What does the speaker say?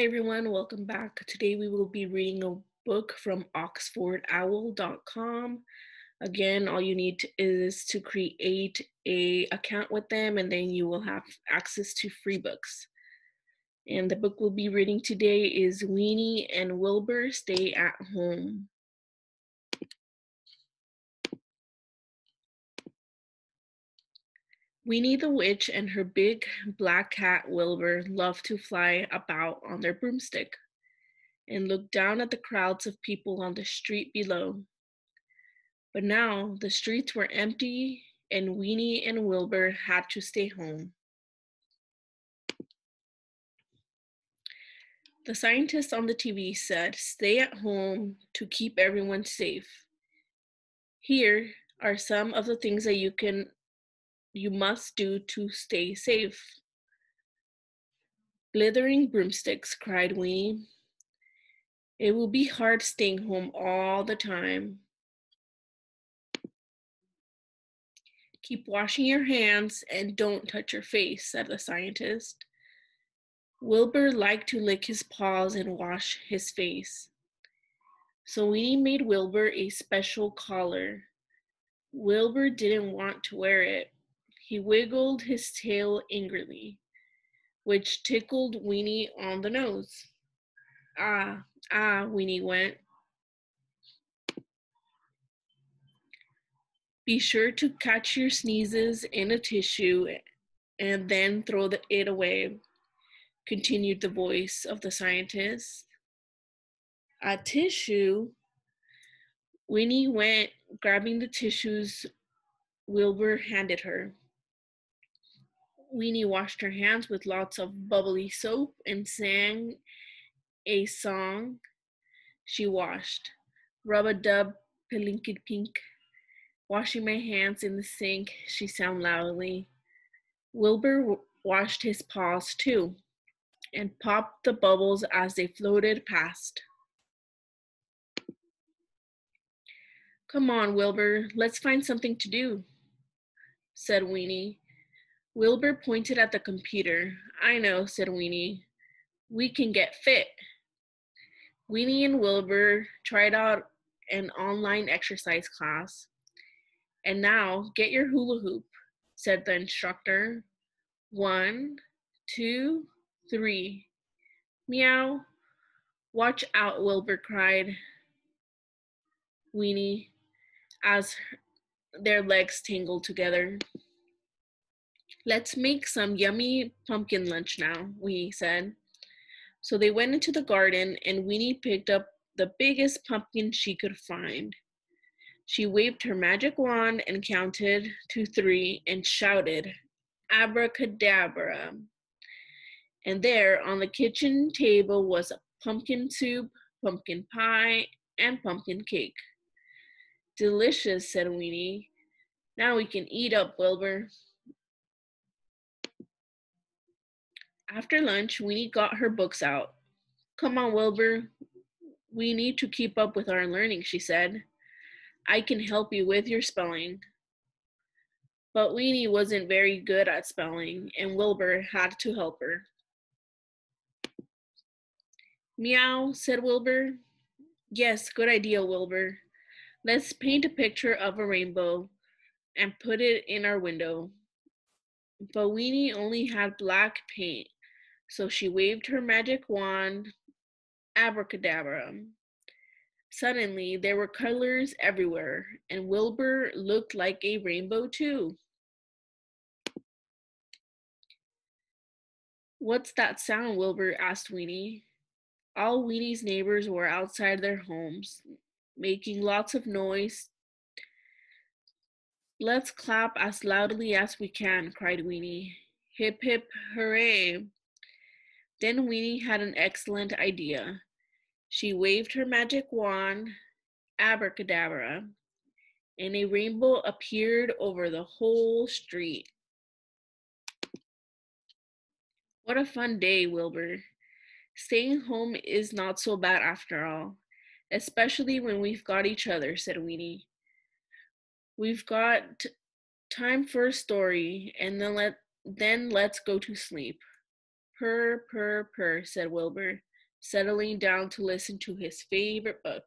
Hi everyone, welcome back. Today we will be reading a book from oxfordowl.com. Again, all you need is to create a account with them and then you will have access to free books. And the book we'll be reading today is Winnie and Wilbur Stay at Home. Winnie the Witch and her big black cat Wilbur loved to fly about on their broomstick and look down at the crowds of people on the street below. But now the streets were empty and Winnie and Wilbur had to stay home. The scientist on the TV said, Stay at home to keep everyone safe. Here are some of the things that you can you must do to stay safe. Blithering broomsticks, cried Winnie. It will be hard staying home all the time. Keep washing your hands and don't touch your face, said the scientist. Wilbur liked to lick his paws and wash his face. So Winnie made Wilbur a special collar. Wilbur didn't want to wear it. He wiggled his tail angrily, which tickled Winnie on the nose. Ah, ah, Winnie went. Be sure to catch your sneezes in a tissue and then throw the, it away, continued the voice of the scientist. A tissue? Winnie went, grabbing the tissues Wilbur handed her. Winnie washed her hands with lots of bubbly soap and sang a song she washed. Rub a dub, pelinkid pink. Washing my hands in the sink, she sang loudly. Wilbur washed his paws too and popped the bubbles as they floated past. Come on, Wilbur, let's find something to do, said Winnie. Wilbur pointed at the computer. I know, said Winnie. We can get fit. Winnie and Wilbur tried out an online exercise class. And now get your hula hoop, said the instructor. One, two, three. Meow. Watch out, Wilbur cried. Winnie, as their legs tangled together. Let's make some yummy pumpkin lunch now, Winnie said. So they went into the garden and Winnie picked up the biggest pumpkin she could find. She waved her magic wand and counted to three and shouted, Abracadabra. And there on the kitchen table was a pumpkin soup, pumpkin pie, and pumpkin cake. Delicious, said Winnie. Now we can eat up, Wilbur. After lunch, Winnie got her books out. Come on, Wilbur. We need to keep up with our learning, she said. I can help you with your spelling. But Winnie wasn't very good at spelling, and Wilbur had to help her. Meow, said Wilbur. Yes, good idea, Wilbur. Let's paint a picture of a rainbow and put it in our window. But Winnie only had black paint, so she waved her magic wand, abracadabra. Suddenly, there were colors everywhere, and Wilbur looked like a rainbow too. What's that sound? Wilbur asked Winnie. All Winnie's neighbors were outside their homes, making lots of noise. Let's clap as loudly as we can, cried Winnie. Hip hip hooray! Then Winnie had an excellent idea. She waved her magic wand, abracadabra, and a rainbow appeared over the whole street. What a fun day, Wilbur. Staying home is not so bad after all, especially when we've got each other, said Winnie. We've got time for a story, and then let then let's go to sleep. Purr, purr, purr, said Wilbur. settling down to listen to his favorite book.